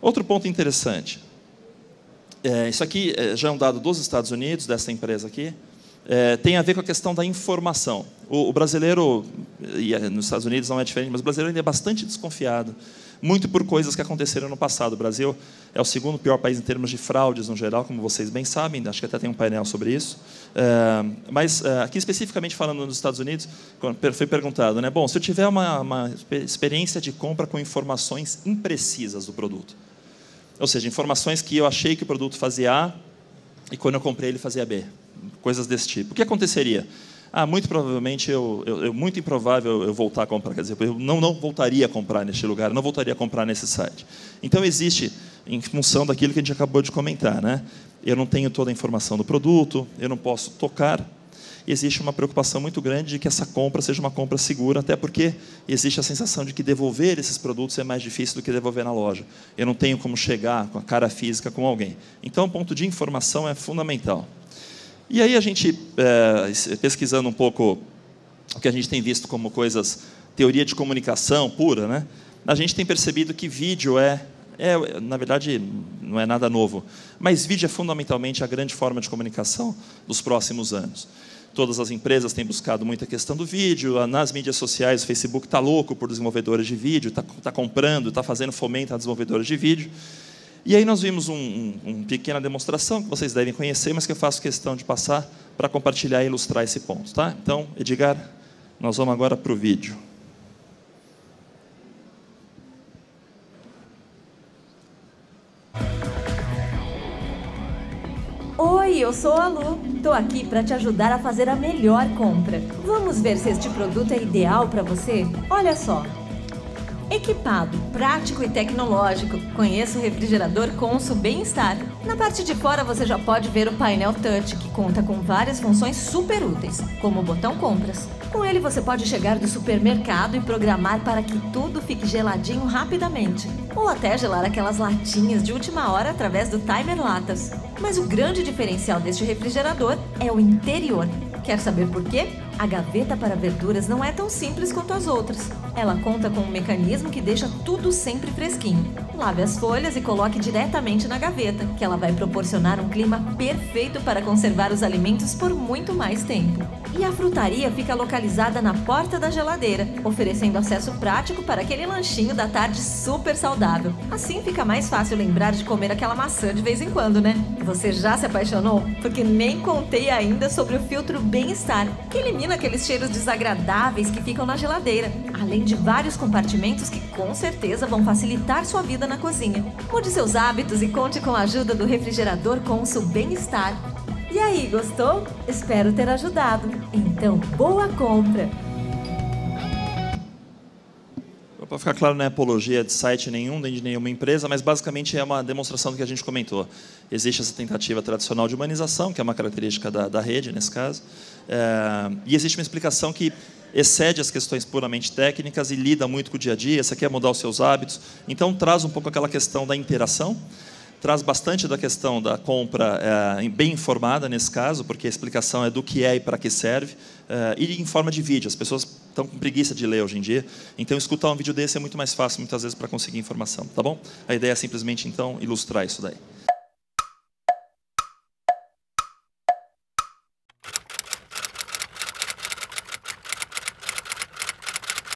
Outro ponto interessante. É, isso aqui é, já é um dado dos Estados Unidos, dessa empresa aqui. É, tem a ver com a questão da informação. O, o brasileiro, e é, nos Estados Unidos não é diferente, mas o brasileiro ainda é bastante desconfiado, muito por coisas que aconteceram no passado. O Brasil é o segundo pior país em termos de fraudes no geral, como vocês bem sabem, acho que até tem um painel sobre isso. É, mas é, aqui especificamente falando nos Estados Unidos, foi perguntado, né? Bom, se eu tiver uma, uma experiência de compra com informações imprecisas do produto, ou seja, informações que eu achei que o produto fazia A e quando eu comprei ele fazia B. Coisas desse tipo. O que aconteceria? Ah, muito provavelmente, eu, eu, eu, muito improvável eu voltar a comprar. Quer dizer, eu não, não voltaria a comprar neste lugar, não voltaria a comprar nesse site. Então, existe, em função daquilo que a gente acabou de comentar, né? eu não tenho toda a informação do produto, eu não posso tocar existe uma preocupação muito grande de que essa compra seja uma compra segura, até porque existe a sensação de que devolver esses produtos é mais difícil do que devolver na loja. Eu não tenho como chegar com a cara física com alguém. Então, o ponto de informação é fundamental. E aí a gente, é, pesquisando um pouco o que a gente tem visto como coisas, teoria de comunicação pura, né? a gente tem percebido que vídeo é é, na verdade, não é nada novo, mas vídeo é fundamentalmente a grande forma de comunicação dos próximos anos. Todas as empresas têm buscado muita questão do vídeo. Nas mídias sociais, o Facebook está louco por desenvolvedores de vídeo, está tá comprando, está fazendo fomento a desenvolvedores de vídeo. E aí nós vimos uma um, um pequena demonstração que vocês devem conhecer, mas que eu faço questão de passar para compartilhar e ilustrar esse ponto. Tá? Então, Edgar, nós vamos agora para o vídeo. Oi, eu sou a Lu. Tô aqui para te ajudar a fazer a melhor compra. Vamos ver se este produto é ideal para você? Olha só. Equipado, prático e tecnológico. Conheça o refrigerador Consul Bem-Estar. Na parte de fora você já pode ver o painel touch, que conta com várias funções super úteis, como o botão compras. Com ele você pode chegar do supermercado e programar para que tudo fique geladinho rapidamente, ou até gelar aquelas latinhas de última hora através do timer latas. Mas o grande diferencial deste refrigerador é o interior. Quer saber por quê? A gaveta para verduras não é tão simples quanto as outras. Ela conta com um mecanismo que deixa tudo sempre fresquinho. Lave as folhas e coloque diretamente na gaveta, que ela vai proporcionar um clima perfeito para conservar os alimentos por muito mais tempo. E a frutaria fica localizada na porta da geladeira, oferecendo acesso prático para aquele lanchinho da tarde super saudável. Assim fica mais fácil lembrar de comer aquela maçã de vez em quando, né? Você já se apaixonou? Porque nem contei ainda sobre o filtro Bem-Estar, que elimina aqueles cheiros desagradáveis que ficam na geladeira, além de vários compartimentos que com certeza vão facilitar sua vida na cozinha. Mude seus hábitos e conte com a ajuda do refrigerador Consul Bem-Estar. E aí, gostou? Espero ter ajudado. Então, boa compra! Para ficar claro, não é apologia de site nenhum, nem de nenhuma empresa, mas basicamente é uma demonstração do que a gente comentou. Existe essa tentativa tradicional de humanização, que é uma característica da, da rede, nesse caso, é, e existe uma explicação que excede as questões puramente técnicas e lida muito com o dia a dia, você quer mudar os seus hábitos, então traz um pouco aquela questão da interação, traz bastante da questão da compra é, bem informada nesse caso, porque a explicação é do que é e para que serve, é, e em forma de vídeo. As pessoas estão com preguiça de ler hoje em dia, então escutar um vídeo desse é muito mais fácil, muitas vezes, para conseguir informação. Tá bom? A ideia é simplesmente, então, ilustrar isso daí.